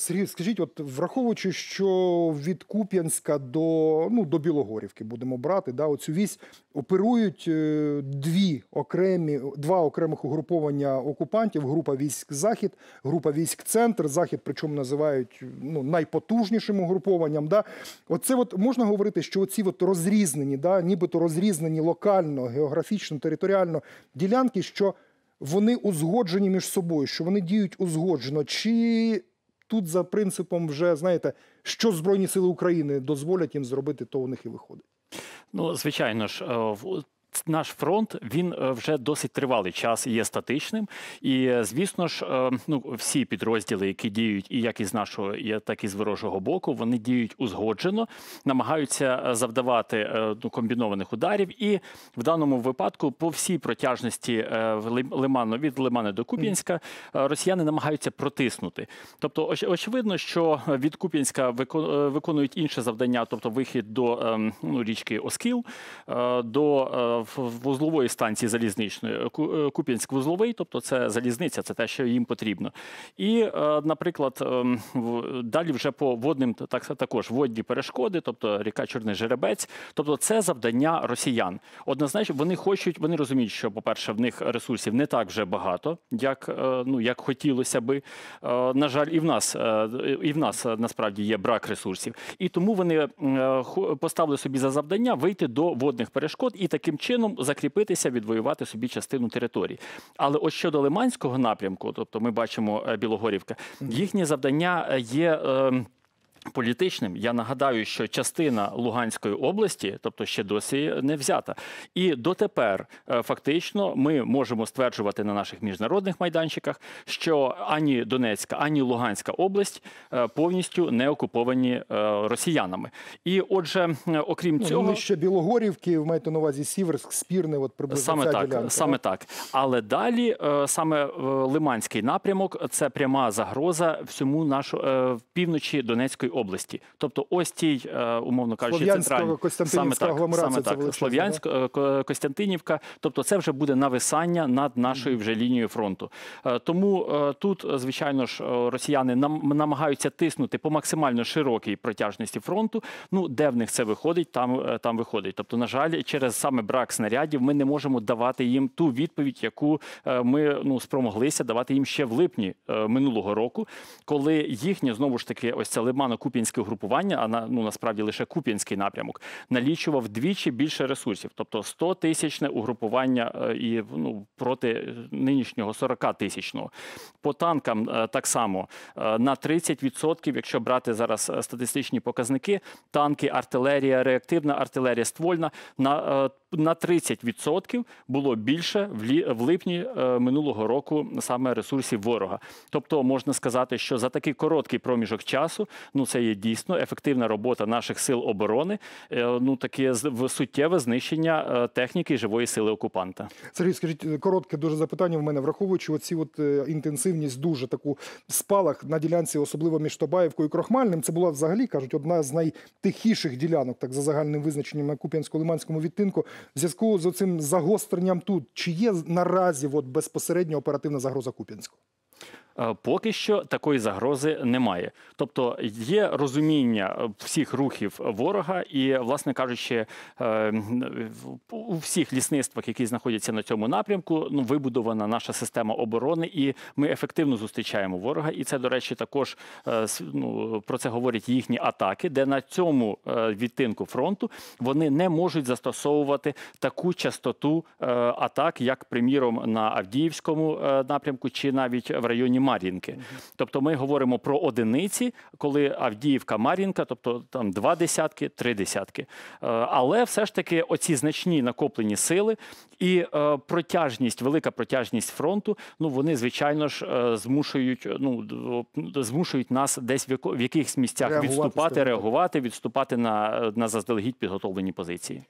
Сергій, скажіть, от враховуючи, що від Куп'янська до, ну, до Білогорівки будемо брати, да, оцю вісь оперують е, дві окремі, два окремих угруповання окупантів: група військ Захід, група військ Центр. Захід, причому називають ну, найпотужнішим угрупованням. Да. Оце от можна говорити, що оці от розрізнені, да, нібито розрізнені локально, географічно, територіально ділянки, що вони узгоджені між собою, що вони діють узгоджено. Чи тут за принципом вже знаєте, що Збройні Сили України дозволять їм зробити, то у них і виходить. Ну, звичайно ж, е, наш фронт він е, вже досить тривалий час є статичним. І е, звісно ж, е, ну всі підрозділи, які діють і як із нашого, так і з ворожого боку, вони діють узгоджено, намагаються завдавати ну, комбінованих ударів. І в даному випадку, по всій протяжності лиману від Лимана до Куп'янська, росіяни намагаються протиснути. Тобто, оч- очевидно, що від Куп'янська вико- виконують інше завдання, тобто вихід до ем, ну, річки Оскіл, до вузлової станції залізничної е, Куп'янськ-вузловий, тобто це залізниця, це те, що їм потрібно. І, е, наприклад, ем, далі вже по водним так також водні перешкоди, тобто ріка Чорний Жеребець. Тобто, це завдання росіян. Однозначно, вони хочуть, вони розуміють, що, по-перше, в них ресурсів не так вже багато, як, е, ну, як хотілося би. На жаль, і в нас і в нас насправді є брак ресурсів. І тому вони поставили собі за завдання вийти до водних перешкод і таким чином закріпитися, відвоювати собі частину території. Але ось щодо Лиманського напрямку, тобто ми бачимо е, Білогорівка, їхнє завдання е, є. Політичним я нагадаю, що частина Луганської області, тобто ще досі не взята, і дотепер е, фактично ми можемо стверджувати на наших міжнародних майданчиках, що ані Донецька, ані Луганська область е, повністю не окуповані е, росіянами. І отже, окрім Ну, цього, нижче Білогорівки, ви маєте на увазі Сіверськ, Спірне, от приблизно Саме ця так, ділянка. саме так. Але далі саме Лиманський напрямок це пряма загроза всьому нашу е, півночі Донецької області. Тобто, ось тій, е, умовно кажучи, Слов'янська, центральні Костянтинівська саме так, саме так. Слов'янськ, е, Ко- Костянтинівка. Тобто, це вже буде нависання над нашою вже лінією фронту. Е, Тому тут, звичайно ж, росіяни нам намагаються тиснути по максимально широкій протяжності фронту. Ну, де в них це виходить, там, там виходить. Тобто, на жаль, через саме брак снарядів ми не можемо давати їм ту відповідь, яку ми ну, спромоглися давати їм ще в липні минулого року, коли їхнє знову ж таки ось це лимано-куп'янське групування, а на ну насправді лише куп'янський напрямок, налічував вдвічі більше ресурсів, тобто 100 тисячне угрупування е, і ну проти нинішнього 40 тисячного. По танкам е, так само е, на 30%, якщо брати зараз статистичні показники, танки, артилерія, реактивна артилерія ствольна на, на 30% було більше в, липні минулого року саме ресурсів ворога. Тобто можна сказати, що за такий короткий проміжок часу ну це є дійсно ефективна робота наших сил оборони, е, ну таке суттєве знищення е, техніки живої сили окупанта. Сергій, скажіть, е, коротке дуже запитання в мене, враховуючи оці от інтенсивність, дуже таку спалах на ділянці, особливо між Тобаєвкою і Крохмальним. Це була взагалі кажуть одна з найтихіших ділянок, так за загальним визначенням на Куп'янсько-Лиманському відтинку. В зв'язку з цим загостренням тут чи є наразі от безпосередньо оперативна загроза Куп'янську? Е, Поки що такої загрози немає. Тобто є розуміння е, всіх рухів ворога, і, власне кажучи, е, у всіх лісництвах, які знаходяться на цьому напрямку, ну вибудована наша система оборони, і ми ефективно зустрічаємо ворога. І це, до речі, також ну, про це говорять їхні атаки, де на цьому відтинку фронту вони не можуть застосовувати таку частоту атак, як, приміром, на Авдіївському напрямку чи навіть в районі Мар'їнки. Тобто ми говоримо про одиниці, коли Авдіївка, Мар'їнка, тобто там два десятки, три десятки. Е, Але все ж таки оці значні накоплені сили і е, протяжність, велика протяжність фронту, ну вони звичайно ж е, змушують, ну змушують нас десь в якихось місцях Реагувати, відступати, реагувати, відступати на, на заздалегідь підготовлені позиції.